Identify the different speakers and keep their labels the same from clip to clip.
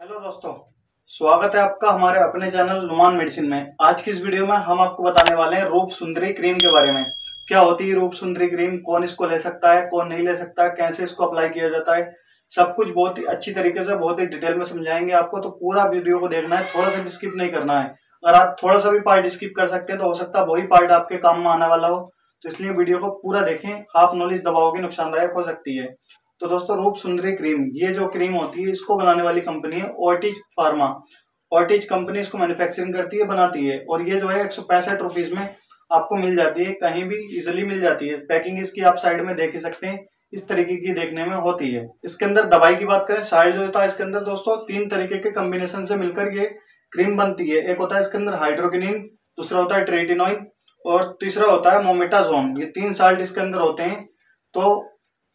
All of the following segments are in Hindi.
Speaker 1: हेलो दोस्तों, स्वागत है आपका हमारे अपने चैनल नुमान मेडिसिन में। आज की इस वीडियो में हम आपको बताने वाले हैं रूप सुंदरी क्रीम के बारे में। क्या होती है रूप सुंदरी क्रीम? कौन इसको ले सकता है, कौन नहीं ले सकता है कैसे इसको अप्लाई किया जाता है? सब कुछ बहुत ही अच्छी तरीके से, बहुत ही डिटेल में समझाएँगे आपको तो पूरा वीडियो को देखना है, थोड़ा सा भी स्किप नहीं करना है। अगर आप थोड़ा सा भी पार्ट स्किप कर सकते हैं तो हो सकता है वही पार्ट आपके काम में आने वाला हो। तो इसलिए वीडियो को पूरा देखें हाफ़ नॉलेज दबाओगे, नुकसानदायक हो सकती है। तो दोस्तों, रूप सुंदरी क्रीम, ये जो क्रीम होती है, इसको बनाने वाली कंपनी है ओर्टिज फार्मा ओर्टिज कंपनी इसको मैन्युफैक्चरिंग करती है, बनाती है। और ये जो है, एक सौ में आपको मिल जाती है, कहीं भी इजिली मिल जाती है। पैकिंग इसकी आप साइड में देख ही सकते हैं, इस तरीके की देखने में होती है। इसके अंदर दवाई की बात करें साइड जो होता है इसके अंदर दोस्तों, तीन तरीके के कॉम्बिनेशन से मिलकर ये क्रीम बनती है। एक होता है इसके अंदर हाइड्रोकिनिन दूसरा होता है ट्रेटिनोइन और तीसरा होता है मोमेटाजोन ये तीन साल्ट इसके अंदर होते हैं। तो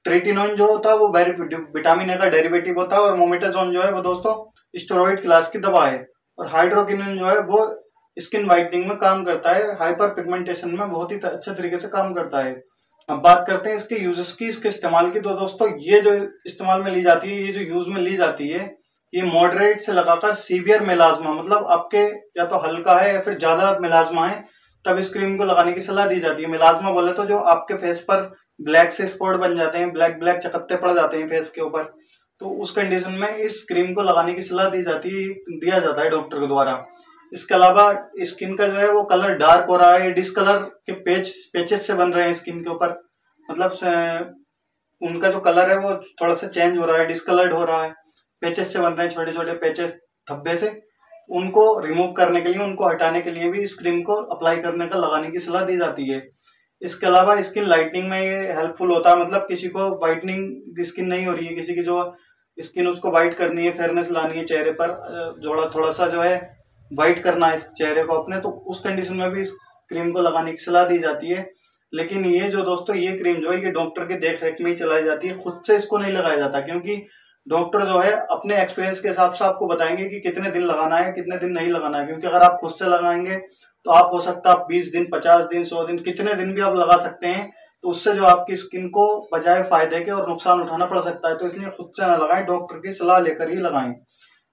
Speaker 1: ट्रेटिनोइन जो होता है, वो विटामिन ए का डेरिवेटिव होता है और मोमेटाजोन जो है, वो दोस्तों स्टेरॉइड क्लास की दवा है। और हाइड्रोकिनिन जो है, वो स्किन वाइटनिंग में काम करता है हाइपर पिगमेंटेशन में बहुत ही अच्छे तरीके से काम करता है। अब बात करते हैं इसके यूजेस की, इसके इस्तेमाल की। तो दोस्तों, ये जो इस्तेमाल में ली जाती है, ये जो यूज़ में ली जाती है, ये मॉडरेट से लगाकर सीवियर मेलाजमा मतलब आपके या तो हल्का है या फिर ज़्यादा मिलाजमा है, तब इस क्रीम को लगाने की सलाह दी जाती है। मिलाजमा बोले तो जो आपके फेस पर ब्लैक से स्पॉट बन जाते हैं, ब्लैक ब्लैक चकत्ते पड़ जाते हैं फेस के ऊपर। तो उस कंडीशन में इस क्रीम को लगाने की सलाह दी जाती, दिया जाता है डॉक्टर के द्वारा। इसके अलावा स्किन का जो है वो कलर डार्क हो रहा है डिसकलर के पेच पेचेस से बन रहे हैं स्किन के ऊपर। मतलब उनका जो कलर है वो थोड़ा सा चेंज हो रहा है डिसकलर्ड हो रहा है। पेचेस से बन रहे हैं छोटे छोटे पेचेस धब्बे से। उनको रिमूव करने के लिए, उनको हटाने के लिए भी इस क्रीम को अप्लाई करने का, लगाने की सलाह दी जाती है। इसके अलावा स्किन लाइटनिंग में ये हेल्पफुल होता है। मतलब किसी को वाइटनिंग स्किन नहीं हो रही है। किसी की जो स्किन उसको वाइट करनी है फेयरनेस लानी है चेहरे पर थोड़ा थोड़ा सा जो है वाइट करना है इस चेहरे को अपने तो उस कंडीशन में भी इस क्रीम को लगाने की सलाह दी जाती है। लेकिन ये जो दोस्तों, ये क्रीम जो है, ये डॉक्टर के देख में ही चलाई जाती है। खुद से इसको नहीं लगाया जाता, क्योंकि डॉक्टर जो है अपने एक्सपीरियंस के हिसाब से आपको बताएँगे कि कितने दिन लगाना है, कितने दिन नहीं लगाना है। क्योंकि अगर आप खुद से लगाएँगे तो आप हो सकता है आप बीस दिन, पचास दिन, सौ दिन, कितने दिन भी आप लगा सकते हैं तो उससे जो आपकी स्किन को बजाय फ़ायदे के और नुकसान उठाना पड़ सकता है। तो इसलिए खुद से ना लगाएँ, डॉक्टर की सलाह लेकर ही लगाएँ।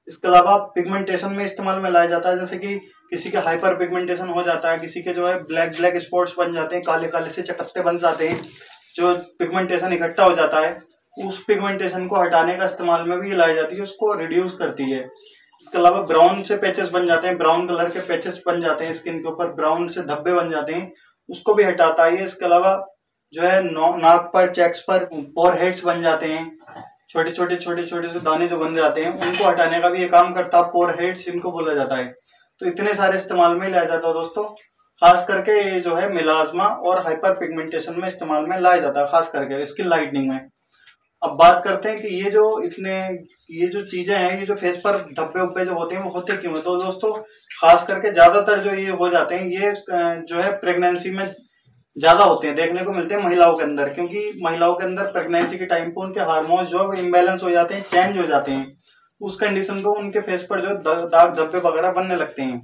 Speaker 1: इसके अलावा पिगमेंटेशन में इस्तेमाल में लाया जाता है, जैसे कि किसी के हाइपर पिगमेंटेशन हो जाता है, किसी के जो है ब्लैक ब्लैक स्पॉट्स बन जाते हैं, काले काले से चकत्ते बन जाते हैं, जो पिगमेंटेशन इकट्ठा हो जाता है। उस पिगमेंटेशन को हटाने का इस्तेमाल में भी लाई जाती है, उसको रिड्यूस करती है। इसके अलावा ब्राउन से पैचेस बन जाते हैं ब्राउन कलर के पैचेस बन जाते हैं स्किन के ऊपर ब्राउन से धब्बे बन जाते हैं, उसको भी हटाता है। इसके अलावा जो है नाक पर चेक्स पर पोर हेड्स बन जाते हैं। छोटे छोटे छोटे छोटे से दाने जो बन जाते हैं, उनको हटाने का भी ये काम करता है। पोर हेड्स इनको बोला जाता है। तो इतने सारे इस्तेमाल में लाया जाता है दोस्तों। खास करके ये जो है मिलाजमा और हाइपर पिगमेंटेशन में इस्तेमाल में लाया जाता है, खास करके स्किन लाइटनिंग में। अब बात करते हैं कि ये जो इतने, ये जो चीज़ें हैं, ये जो फेस पर धब्बे उब्बे जो होते हैं, वो होते क्यों तो दोस्तों, खास करके ज़्यादातर जो ये हो जाते हैं, ये जो है प्रेगनेंसी में ज़्यादा होते हैं, देखने को मिलते हैं महिलाओं के अंदर, क्योंकि महिलाओं के अंदर प्रेगनेंसी के टाइम पर उनके हार्मोन्स जो है इम्बेलेंस हो जाते हैं चेंज हो जाते हैं। उस कंडीशन को उनके फेस पर जो दाग धब्बे वगैरह बनने लगते हैं।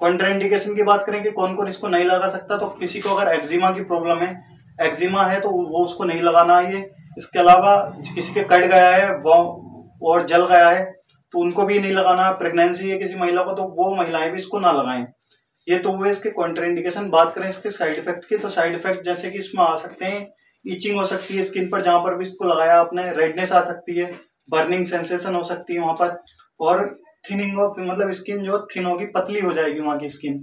Speaker 1: कॉन्ट्राइंडिकेशन की बात करें कि कौन कौन इसको नहीं लगा सकता तो किसी को अगर एक्जिमा की प्रॉब्लम है एक्जिमा है तो वो उसको नहीं लगाना है इसके अलावा किसी के कट गया है, वो और जल गया है तो उनको भी नहीं लगाना है प्रेगनेंसी है किसी महिला को तो वो महिलाएँ भी इसको ना लगाएँ। ये तो हुए इसके कॉन्ट्राइंडिकेशन बात करें इसके साइड इफ़ेक्ट की तो साइड इफ़ेक्ट जैसे कि इसमें आ सकते हैं ईचिंग हो सकती है स्किन पर, जहाँ पर भी इसको लगाया आपने रेडनेस आ सकती है बर्निंग सेंसेशन हो सकती है वहाँ पर, और थिनिंग ऑफ़ मतलब स्किन जो थिन होगी, पतली हो जाएगी वहाँ की स्किन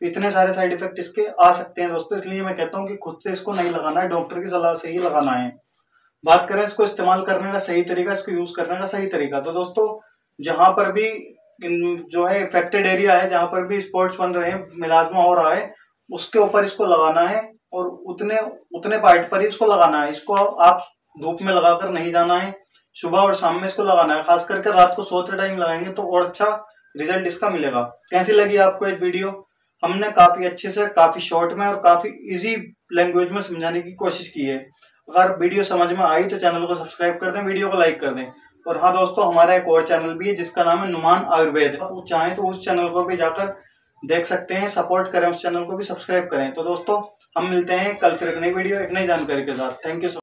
Speaker 1: तो इतने सारे साइड इफ़ेक्ट इसके आ सकते हैं दोस्तों, इसलिए मैं कहता हूँ कि खुद से इसको नहीं लगाना है डॉक्टर की सलाह से ही लगाना है। बात करें इसको इस्तेमाल करने का सही तरीका, इसको यूज़ करने का सही तरीका। तो दोस्तों, जहाँ पर भी जो है इफेक्टेड एरिया है, जहाँ पर भी स्पॉट्स बन रहे हैं मिलाजमा हो रहा है, उसके ऊपर इसको लगाना है और उतने उतने पार्ट पर ही इसको लगाना है। इसको आप धूप में लगाकर नहीं जाना है, सुबह और शाम में इसको लगाना है। खास करके रात को सोते टाइम लगाएँगे तो और अच्छा रिज़ल्ट इसका मिलेगा। कैसी लगी आपको एक वीडियो? हमने काफ़ी अच्छे से, काफ़ी शॉर्ट में और काफ़ी इजी लैंग्वेज में समझाने की कोशिश की है। अगर वीडियो समझ में आई तो चैनल को सब्सक्राइब कर दें, वीडियो को लाइक कर दें। और हाँ दोस्तों, हमारा एक और चैनल भी है, जिसका नाम है नुमान आयुर्वेद। आप चाहें तो उस चैनल को भी जाकर देख सकते हैं, सपोर्ट करें, उस चैनल को भी सब्सक्राइब करें। तो दोस्तों, हम मिलते हैं कल फिर एक नई वीडियो, एक नई जानकारी के साथ। Thank you